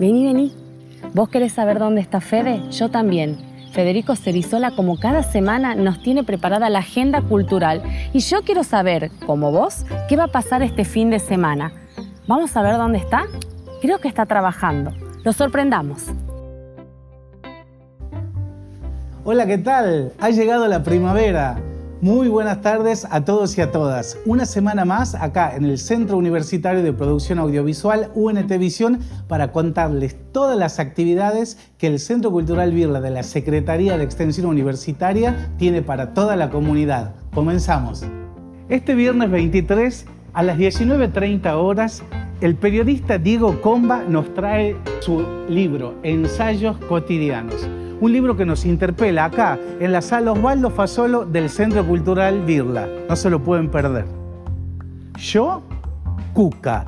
Vení, vení. ¿Vos querés saber dónde está Fede? Yo también. Federico Cerizola, como cada semana, nos tiene preparada la agenda cultural y yo quiero saber, como vos, qué va a pasar este fin de semana. ¿Vamos a ver dónde está? Creo que está trabajando. Lo sorprendamos. Hola, ¿qué tal? Ha llegado la primavera. Muy buenas tardes a todos y a todas. Una semana más acá en el Centro Universitario de Producción Audiovisual UNT para contarles todas las actividades que el Centro Cultural Virla de la Secretaría de Extensión Universitaria tiene para toda la comunidad. Comenzamos. Este viernes 23 a las 19.30 horas el periodista Diego Comba nos trae su libro Ensayos cotidianos un libro que nos interpela acá, en la sala Osvaldo Fasolo del Centro Cultural Birla. No se lo pueden perder. Yo, Cuca.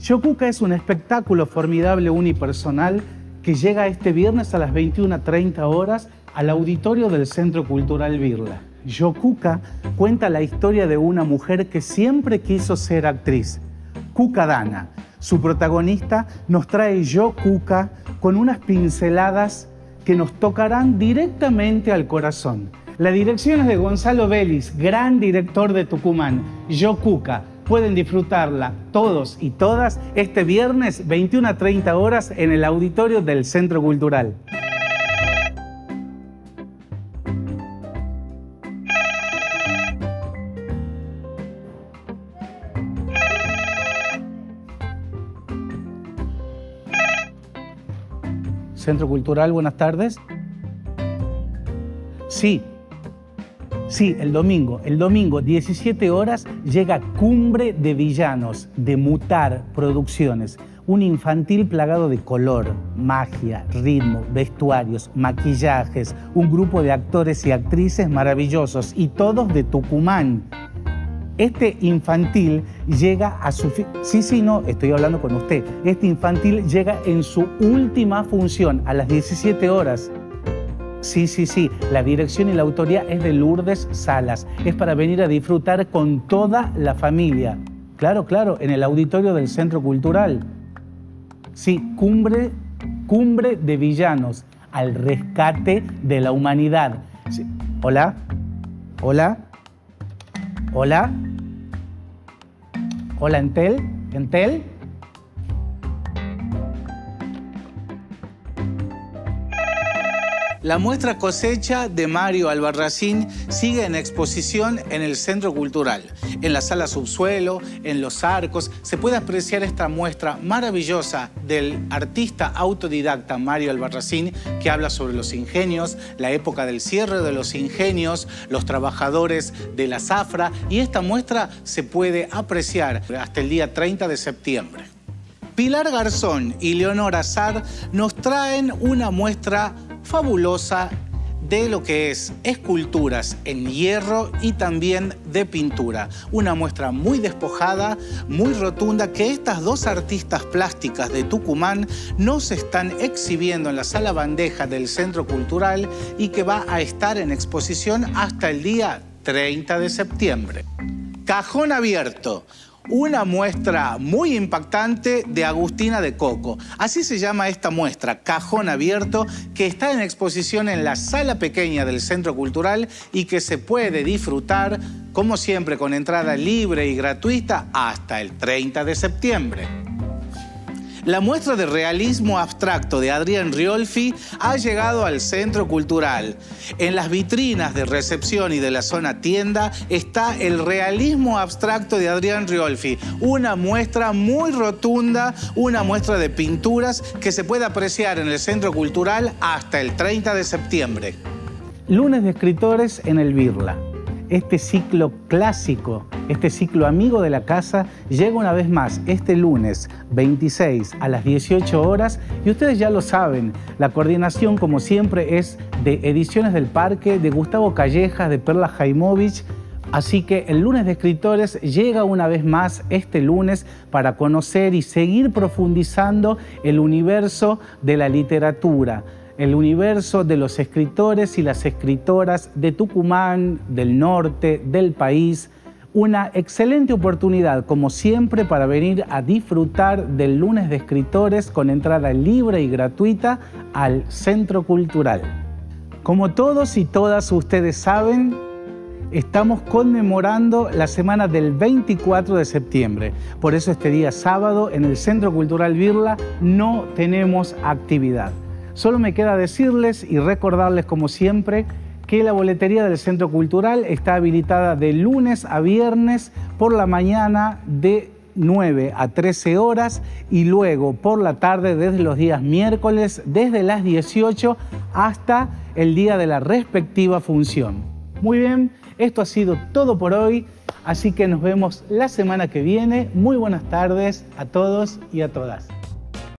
Yo, Cuca es un espectáculo formidable unipersonal que llega este viernes a las 21.30 horas al auditorio del Centro Cultural Birla. Yo, Cuca cuenta la historia de una mujer que siempre quiso ser actriz, Cuca Dana. Su protagonista nos trae Yo, Cuca con unas pinceladas que nos tocarán directamente al corazón. La dirección es de Gonzalo Vélez, gran director de Tucumán, Yo Cuca. Pueden disfrutarla todos y todas este viernes 21 a 30 horas en el auditorio del Centro Cultural. Centro Cultural, buenas tardes. Sí, sí, el domingo, el domingo, 17 horas, llega Cumbre de Villanos, de Mutar Producciones. Un infantil plagado de color, magia, ritmo, vestuarios, maquillajes, un grupo de actores y actrices maravillosos y todos de Tucumán este infantil llega a su... Sí, sí, no, estoy hablando con usted. Este infantil llega en su última función a las 17 horas. Sí, sí, sí, la dirección y la autoría es de Lourdes Salas. Es para venir a disfrutar con toda la familia. Claro, claro, en el auditorio del Centro Cultural. Sí, cumbre, cumbre de villanos al rescate de la humanidad. Hola, hola. Hola. Hola, Entel. Entel. La muestra cosecha de Mario Albarracín sigue en exposición en el Centro Cultural. En la sala subsuelo, en los arcos, se puede apreciar esta muestra maravillosa del artista autodidacta Mario Albarracín que habla sobre los ingenios, la época del cierre de los ingenios, los trabajadores de la zafra y esta muestra se puede apreciar hasta el día 30 de septiembre. Pilar Garzón y Leonora Sar nos traen una muestra fabulosa de lo que es esculturas en hierro y también de pintura. Una muestra muy despojada, muy rotunda, que estas dos artistas plásticas de Tucumán nos están exhibiendo en la sala bandeja del Centro Cultural y que va a estar en exposición hasta el día 30 de septiembre. Cajón abierto una muestra muy impactante de Agustina de Coco. Así se llama esta muestra, Cajón Abierto, que está en exposición en la sala pequeña del Centro Cultural y que se puede disfrutar, como siempre, con entrada libre y gratuita hasta el 30 de septiembre. La muestra de realismo abstracto de Adrián Riolfi ha llegado al Centro Cultural. En las vitrinas de recepción y de la zona tienda está el realismo abstracto de Adrián Riolfi, una muestra muy rotunda, una muestra de pinturas que se puede apreciar en el Centro Cultural hasta el 30 de septiembre. Lunes de escritores en el Birla este ciclo clásico, este ciclo amigo de la casa, llega una vez más este lunes 26 a las 18 horas. Y ustedes ya lo saben, la coordinación como siempre es de Ediciones del Parque, de Gustavo Callejas, de Perla Jaimovich, Así que el lunes de escritores llega una vez más este lunes para conocer y seguir profundizando el universo de la literatura el universo de los escritores y las escritoras de Tucumán, del norte, del país. una excelente oportunidad, como siempre, para venir a disfrutar del lunes de escritores con entrada libre y gratuita al Centro Cultural. Como todos y todas ustedes saben, estamos conmemorando la semana del 24 de septiembre. Por eso este día sábado en el Centro Cultural Birla no tenemos actividad. Solo me queda decirles y recordarles como siempre que la boletería del Centro Cultural está habilitada de lunes a viernes por la mañana de 9 a 13 horas y luego por la tarde desde los días miércoles desde las 18 hasta el día de la respectiva función. Muy bien, esto ha sido todo por hoy, así que nos vemos la semana que viene. Muy buenas tardes a todos y a todas.